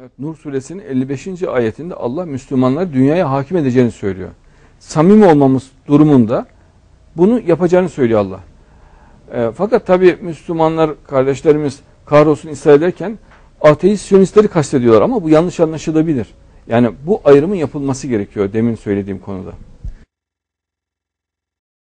Evet, Nur suresinin 55. ayetinde Allah Müslümanları dünyaya hakim edeceğini söylüyor. Samimi olmamız durumunda bunu yapacağını söylüyor Allah. E, fakat tabi Müslümanlar kardeşlerimiz kahrolsun İsrail derken ateist siyonistleri kastediyorlar ama bu yanlış anlaşılabilir. Yani bu ayrımın yapılması gerekiyor demin söylediğim konuda.